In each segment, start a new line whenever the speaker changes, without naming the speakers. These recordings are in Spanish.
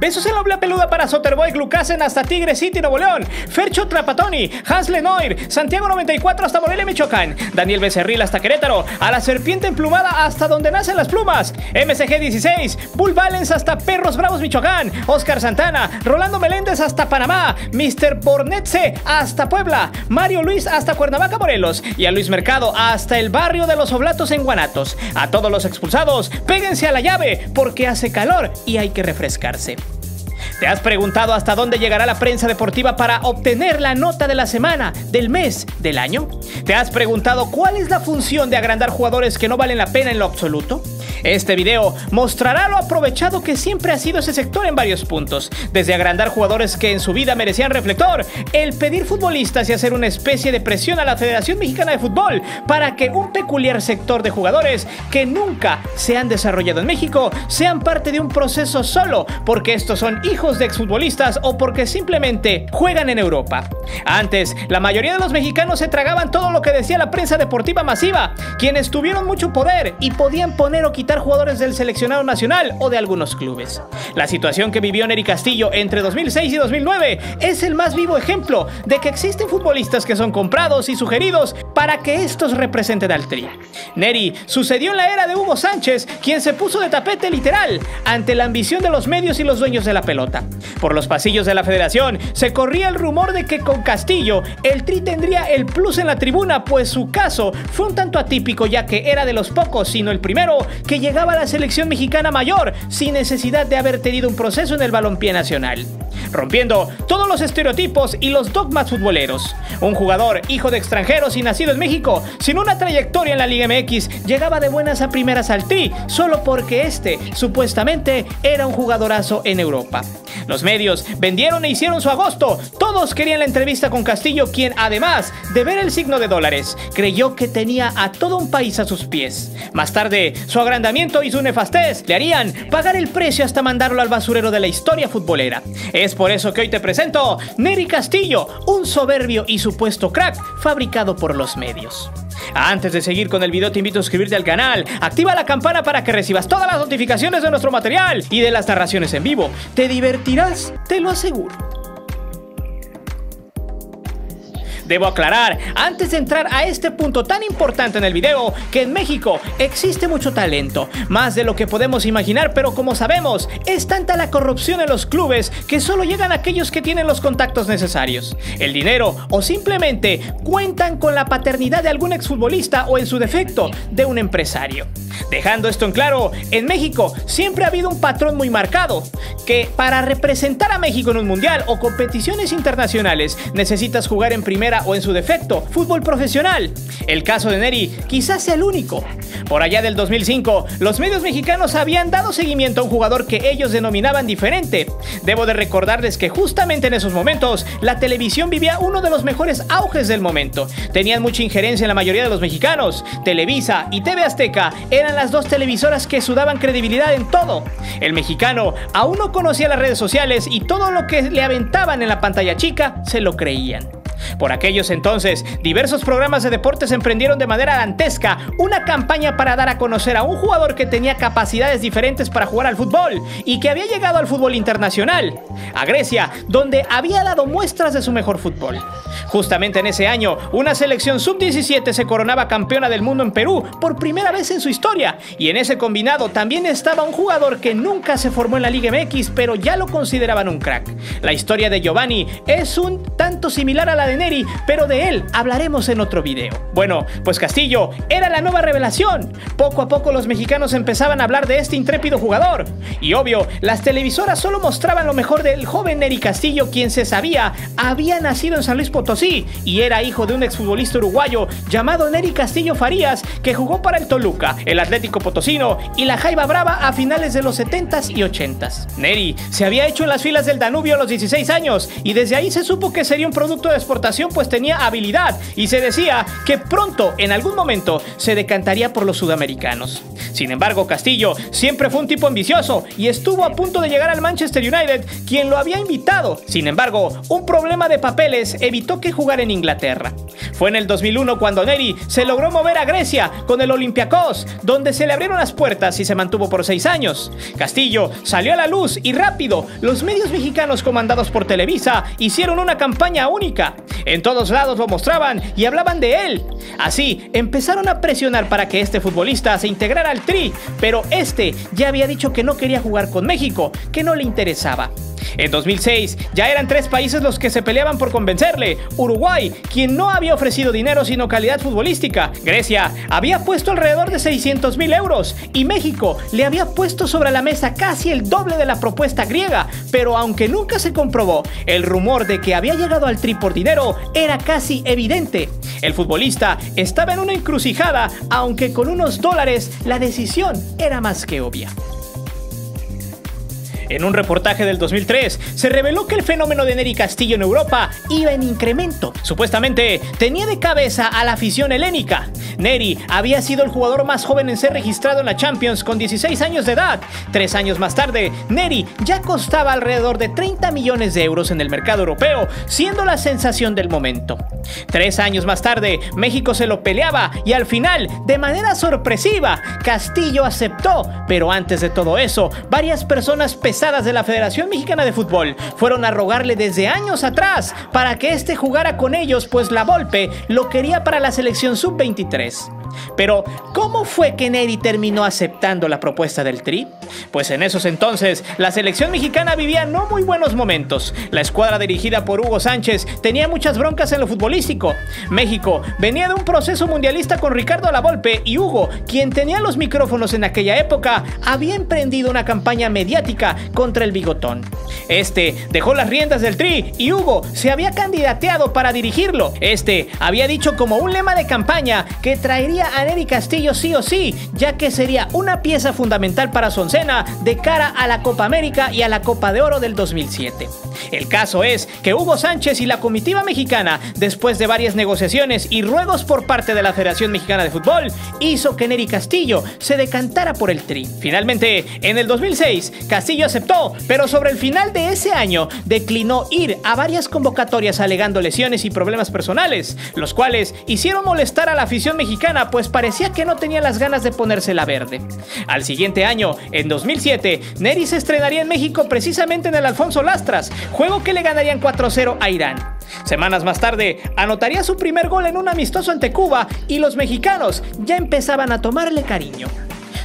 Besos en la obla peluda para Soterboy Glucasen hasta Tigre City, Nuevo León. Fercho Trapatoni, Hans Lenoir, Santiago 94 hasta Morelia, Michoacán. Daniel Becerril hasta Querétaro. A la serpiente emplumada hasta donde nacen las plumas. MCG 16, Bull Valens hasta Perros Bravos, Michoacán. Oscar Santana, Rolando Meléndez hasta Panamá. Mr. Bornetze hasta Puebla. Mario Luis hasta Cuernavaca, Morelos. Y a Luis Mercado hasta el barrio de los Oblatos en Guanatos. A todos los expulsados, péguense a la llave porque hace calor y hay que refrescarse. ¿Te has preguntado hasta dónde llegará la prensa deportiva para obtener la nota de la semana, del mes, del año? ¿Te has preguntado cuál es la función de agrandar jugadores que no valen la pena en lo absoluto? Este video mostrará lo aprovechado que siempre ha sido ese sector en varios puntos, desde agrandar jugadores que en su vida merecían reflector, el pedir futbolistas y hacer una especie de presión a la Federación Mexicana de Fútbol para que un peculiar sector de jugadores que nunca se han desarrollado en México sean parte de un proceso solo porque estos son hijos de exfutbolistas o porque simplemente juegan en Europa. Antes, la mayoría de los mexicanos se tragaban todo lo que decía la prensa deportiva masiva, quienes tuvieron mucho poder y podían poner o quitar jugadores del seleccionado nacional o de algunos clubes. La situación que vivió Neri Castillo entre 2006 y 2009 es el más vivo ejemplo de que existen futbolistas que son comprados y sugeridos para que estos representen al tri. Neri sucedió en la era de Hugo Sánchez, quien se puso de tapete literal ante la ambición de los medios y los dueños de la pelota. Por los pasillos de la federación se corría el rumor de que con Castillo el tri tendría el plus en la tribuna, pues su caso fue un tanto atípico ya que era de los pocos, sino el primero, que llegaba a la selección mexicana mayor sin necesidad de haber tenido un proceso en el balompié nacional rompiendo todos los estereotipos y los dogmas futboleros. Un jugador, hijo de extranjeros y nacido en México, sin una trayectoria en la Liga MX, llegaba de buenas a primeras al Tri, solo porque este, supuestamente, era un jugadorazo en Europa. Los medios vendieron e hicieron su agosto. Todos querían la entrevista con Castillo, quien además de ver el signo de dólares, creyó que tenía a todo un país a sus pies. Más tarde, su agrandamiento y su nefastez le harían pagar el precio hasta mandarlo al basurero de la historia futbolera. Es por eso que hoy te presento Neri Castillo, un soberbio y supuesto crack fabricado por los medios. Antes de seguir con el video te invito a suscribirte al canal, activa la campana para que recibas todas las notificaciones de nuestro material y de las narraciones en vivo. Te divertirás, te lo aseguro. Debo aclarar, antes de entrar a este punto tan importante en el video, que en México existe mucho talento, más de lo que podemos imaginar, pero como sabemos, es tanta la corrupción en los clubes que solo llegan aquellos que tienen los contactos necesarios, el dinero o simplemente cuentan con la paternidad de algún exfutbolista o en su defecto de un empresario. Dejando esto en claro, en México siempre ha habido un patrón muy marcado, que para representar a México en un mundial o competiciones internacionales necesitas jugar en primera o en su defecto, fútbol profesional. El caso de Neri quizás sea el único. Por allá del 2005, los medios mexicanos habían dado seguimiento a un jugador que ellos denominaban diferente. Debo de recordarles que justamente en esos momentos, la televisión vivía uno de los mejores auges del momento. Tenían mucha injerencia en la mayoría de los mexicanos. Televisa y TV Azteca eran las dos televisoras que sudaban credibilidad en todo. El mexicano aún no conocía las redes sociales y todo lo que le aventaban en la pantalla chica se lo creían. Por aquellos entonces, diversos programas de deportes emprendieron de manera dantesca una campaña para dar a conocer a un jugador que tenía capacidades diferentes para jugar al fútbol y que había llegado al fútbol internacional, a Grecia, donde había dado muestras de su mejor fútbol. Justamente en ese año, una selección sub-17 se coronaba campeona del mundo en Perú por primera vez en su historia, y en ese combinado también estaba un jugador que nunca se formó en la Liga MX, pero ya lo consideraban un crack. La historia de Giovanni es un tanto similar a la de Neri, pero de él hablaremos en otro video. Bueno, pues Castillo era la nueva revelación. Poco a poco los mexicanos empezaban a hablar de este intrépido jugador. Y obvio, las televisoras solo mostraban lo mejor del joven Neri Castillo, quien se sabía había nacido en San Luis Potosí y era hijo de un exfutbolista uruguayo llamado Neri Castillo Farías, que jugó para el Toluca, el Atlético Potosino y la Jaiba Brava a finales de los 70s y 80s. Neri se había hecho en las filas del Danubio a los 16 años y desde ahí se supo que sería un producto de pues tenía habilidad y se decía que pronto, en algún momento, se decantaría por los sudamericanos. Sin embargo, Castillo siempre fue un tipo ambicioso y estuvo a punto de llegar al Manchester United, quien lo había invitado. Sin embargo, un problema de papeles evitó que jugara en Inglaterra. Fue en el 2001 cuando Neri se logró mover a Grecia con el Olympiacos, donde se le abrieron las puertas y se mantuvo por seis años. Castillo salió a la luz y rápido, los medios mexicanos comandados por Televisa hicieron una campaña única. En todos lados lo mostraban y hablaban de él. Así, empezaron a presionar para que este futbolista se integrara al Tri, pero este ya había dicho que no quería jugar con México, que no le interesaba. En 2006 ya eran tres países los que se peleaban por convencerle. Uruguay, quien no había ofrecido dinero sino calidad futbolística. Grecia había puesto alrededor de 600 mil euros. Y México le había puesto sobre la mesa casi el doble de la propuesta griega. Pero aunque nunca se comprobó, el rumor de que había llegado al tri por dinero era casi evidente. El futbolista estaba en una encrucijada, aunque con unos dólares la decisión era más que obvia. En un reportaje del 2003, se reveló que el fenómeno de Neri Castillo en Europa iba en incremento. Supuestamente, tenía de cabeza a la afición helénica. Neri había sido el jugador más joven en ser registrado en la Champions con 16 años de edad. Tres años más tarde, Neri ya costaba alrededor de 30 millones de euros en el mercado europeo, siendo la sensación del momento. Tres años más tarde, México se lo peleaba y al final, de manera sorpresiva, Castillo aceptó. Pero antes de todo eso, varias personas de la Federación Mexicana de Fútbol fueron a rogarle desde años atrás para que este jugara con ellos, pues la Volpe lo quería para la selección sub-23. Pero, ¿cómo fue que Neri terminó aceptando la propuesta del Tri? Pues en esos entonces, la selección mexicana vivía no muy buenos momentos. La escuadra dirigida por Hugo Sánchez tenía muchas broncas en lo futbolístico. México venía de un proceso mundialista con Ricardo Lavolpe y Hugo, quien tenía los micrófonos en aquella época, había emprendido una campaña mediática contra el bigotón. Este dejó las riendas del Tri y Hugo se había candidateado para dirigirlo. Este había dicho como un lema de campaña que traería a Neri Castillo sí o sí, ya que sería una pieza fundamental para Soncena de cara a la Copa América y a la Copa de Oro del 2007. El caso es que Hugo Sánchez y la comitiva mexicana, después de varias negociaciones y ruegos por parte de la Federación Mexicana de Fútbol, hizo que Neri Castillo se decantara por el Tri. Finalmente, en el 2006, Castillo aceptó, pero sobre el final de ese año declinó ir a varias convocatorias alegando lesiones y problemas personales, los cuales hicieron molestar a la afición mexicana, pues parecía que no tenía las ganas de ponerse la verde. Al siguiente año, en 2007, Neri se estrenaría en México precisamente en el Alfonso Lastras, juego que le ganarían 4-0 a Irán. Semanas más tarde, anotaría su primer gol en un amistoso ante Cuba y los mexicanos ya empezaban a tomarle cariño.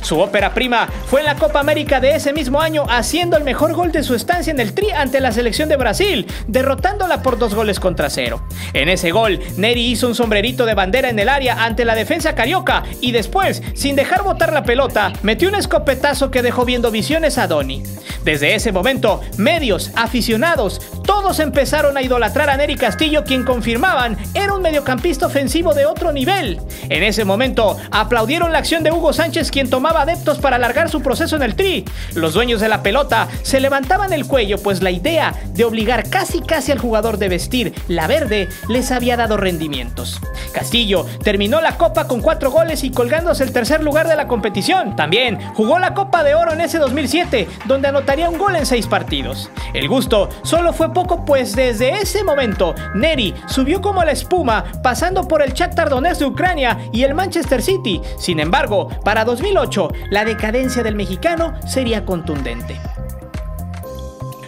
Su ópera prima fue en la Copa América de ese mismo año, haciendo el mejor gol de su estancia en el Tri ante la selección de Brasil, derrotándola por dos goles contra cero. En ese gol, Neri hizo un sombrerito de bandera en el área ante la defensa carioca y después, sin dejar botar la pelota, metió un escopetazo que dejó viendo visiones a Donny. Desde ese momento, medios, aficionados, todos empezaron a idolatrar a Neri Castillo, quien confirmaban era un mediocampista ofensivo de otro nivel. En ese momento, aplaudieron la acción de Hugo Sánchez, quien tomaba adeptos para alargar su proceso en el tri. Los dueños de la pelota se levantaban el cuello, pues la idea de obligar casi casi al jugador de vestir la verde les había dado rendimientos. Castillo terminó la copa con cuatro goles y colgándose el tercer lugar de la competición. También jugó la Copa de Oro en ese 2007, donde anotaría un gol en seis partidos. El gusto solo fue poco, pues desde ese momento Neri subió como la espuma, pasando por el Shakhtar Donetsk de Ucrania y el Manchester City. Sin embargo, para 2008 la decadencia del mexicano sería contundente.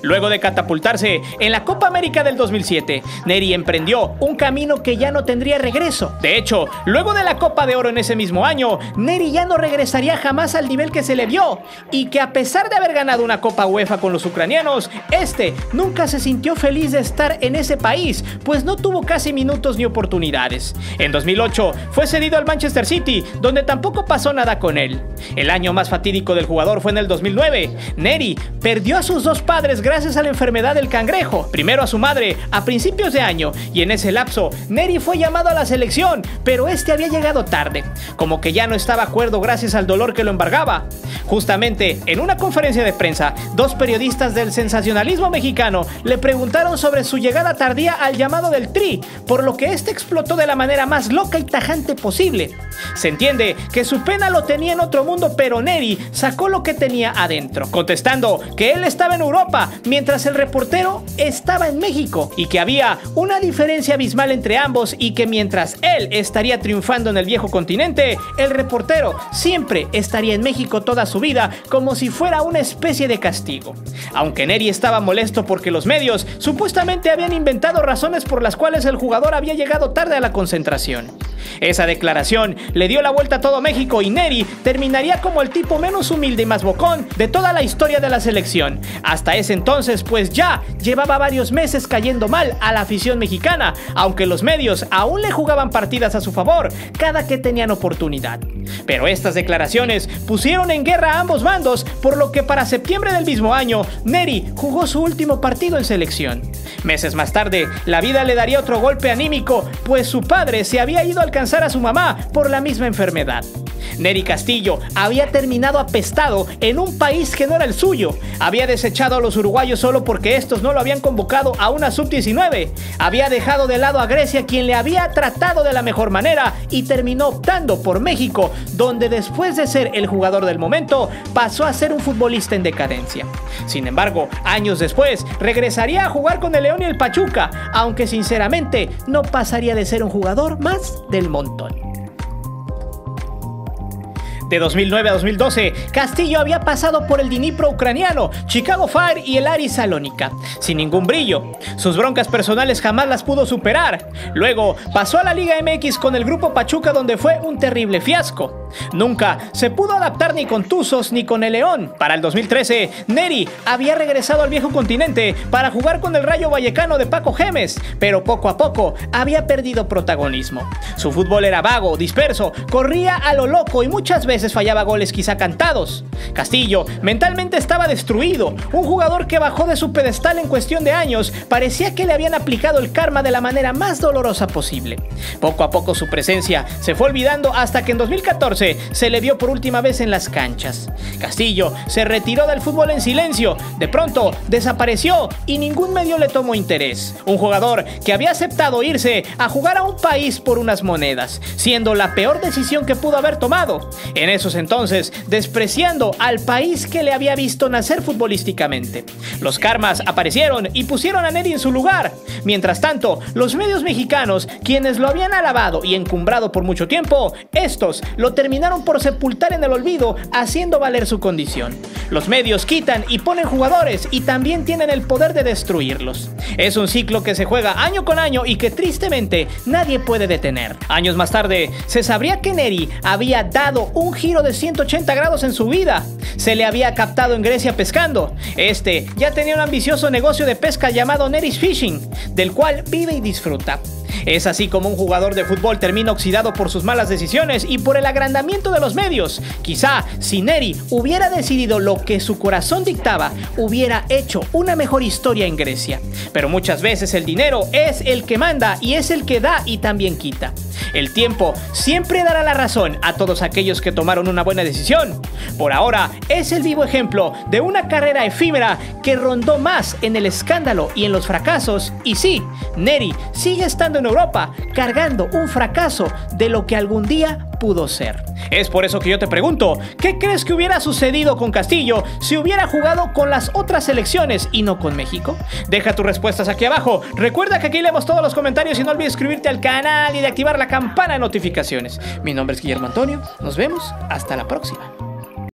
Luego de catapultarse en la Copa América del 2007, Neri emprendió un camino que ya no tendría regreso. De hecho, luego de la Copa de Oro en ese mismo año, Neri ya no regresaría jamás al nivel que se le vio y que a pesar de haber ganado una Copa UEFA con los ucranianos, este nunca se sintió feliz de estar en ese país, pues no tuvo casi minutos ni oportunidades. En 2008 fue cedido al Manchester City, donde tampoco pasó nada con él. El año más fatídico del jugador fue en el 2009. Neri perdió a sus dos padres gracias a la enfermedad del cangrejo, primero a su madre a principios de año y en ese lapso Neri fue llamado a la selección, pero este había llegado tarde, como que ya no estaba acuerdo gracias al dolor que lo embargaba. Justamente en una conferencia de prensa, dos periodistas del sensacionalismo mexicano le preguntaron sobre su llegada tardía al llamado del Tri, por lo que este explotó de la manera más loca y tajante posible. Se entiende que su pena lo tenía en otro mundo, pero Neri sacó lo que tenía adentro, contestando que él estaba en Europa mientras el reportero estaba en México y que había una diferencia abismal entre ambos y que mientras él estaría triunfando en el viejo continente, el reportero siempre estaría en México toda su vida como si fuera una especie de castigo. Aunque Neri estaba molesto porque los medios supuestamente habían inventado razones por las cuales el jugador había llegado tarde a la concentración. Esa declaración le dio la vuelta a todo México y Neri terminaría como el tipo menos humilde y más bocón de toda la historia de la selección. Hasta ese entonces, pues ya llevaba varios meses cayendo mal a la afición mexicana, aunque los medios aún le jugaban partidas a su favor cada que tenían oportunidad. Pero estas declaraciones pusieron en guerra a ambos bandos, por lo que para septiembre del mismo año, Neri jugó su último partido en selección. Meses más tarde, la vida le daría otro golpe anímico, pues su padre se había ido a alcanzar a su mamá por la misma enfermedad. Neri Castillo había terminado apestado en un país que no era el suyo. Había desechado a los uruguayos solo porque estos no lo habían convocado a una sub-19. Había dejado de lado a Grecia quien le había tratado de la mejor manera y terminó optando por México, donde después de ser el jugador del momento pasó a ser un futbolista en decadencia. Sin embargo, años después regresaría a jugar con el León y el Pachuca, aunque sinceramente no pasaría de ser un jugador más del montón. De 2009 a 2012, Castillo había pasado por el Dnipro ucraniano, Chicago Fire y el Aris Salónica, sin ningún brillo. Sus broncas personales jamás las pudo superar. Luego pasó a la Liga MX con el grupo Pachuca donde fue un terrible fiasco. Nunca se pudo adaptar ni con Tuzos ni con el León. Para el 2013, Neri había regresado al viejo continente para jugar con el Rayo Vallecano de Paco Gemes, pero poco a poco había perdido protagonismo. Su fútbol era vago, disperso, corría a lo loco y muchas veces fallaba goles quizá cantados. Castillo mentalmente estaba destruido, un jugador que bajó de su pedestal en cuestión de años, parecía que le habían aplicado el karma de la manera más dolorosa posible. Poco a poco su presencia se fue olvidando hasta que en 2014 se le vio por última vez en las canchas. Castillo se retiró del fútbol en silencio, de pronto desapareció y ningún medio le tomó interés. Un jugador que había aceptado irse a jugar a un país por unas monedas, siendo la peor decisión que pudo haber tomado en esos entonces, despreciando al país que le había visto nacer futbolísticamente. Los karmas aparecieron y pusieron a Neri en su lugar. Mientras tanto, los medios mexicanos, quienes lo habían alabado y encumbrado por mucho tiempo, estos lo terminaron por sepultar en el olvido, haciendo valer su condición. Los medios quitan y ponen jugadores y también tienen el poder de destruirlos. Es un ciclo que se juega año con año y que tristemente nadie puede detener. Años más tarde, se sabría que Neri había dado un giro de 180 grados en su vida. Se le había captado en Grecia pescando. Este ya tenía un ambicioso negocio de pesca llamado Neris Fishing, del cual vive y disfruta. Es así como un jugador de fútbol termina oxidado por sus malas decisiones y por el agrandamiento de los medios. Quizá si Neri hubiera decidido lo que su corazón dictaba, hubiera hecho una mejor historia en Grecia. Pero muchas veces el dinero es el que manda y es el que da y también quita. El tiempo siempre dará la razón a todos aquellos que tomaron una buena decisión. Por ahora es el vivo ejemplo de una carrera efímera que rondó más en el escándalo y en los fracasos. Y sí, Neri sigue estando Europa cargando un fracaso de lo que algún día pudo ser. Es por eso que yo te pregunto, ¿qué crees que hubiera sucedido con Castillo si hubiera jugado con las otras selecciones y no con México? Deja tus respuestas aquí abajo. Recuerda que aquí leemos todos los comentarios y no olvides suscribirte al canal y de activar la campana de notificaciones. Mi nombre es Guillermo Antonio. Nos vemos. Hasta la próxima.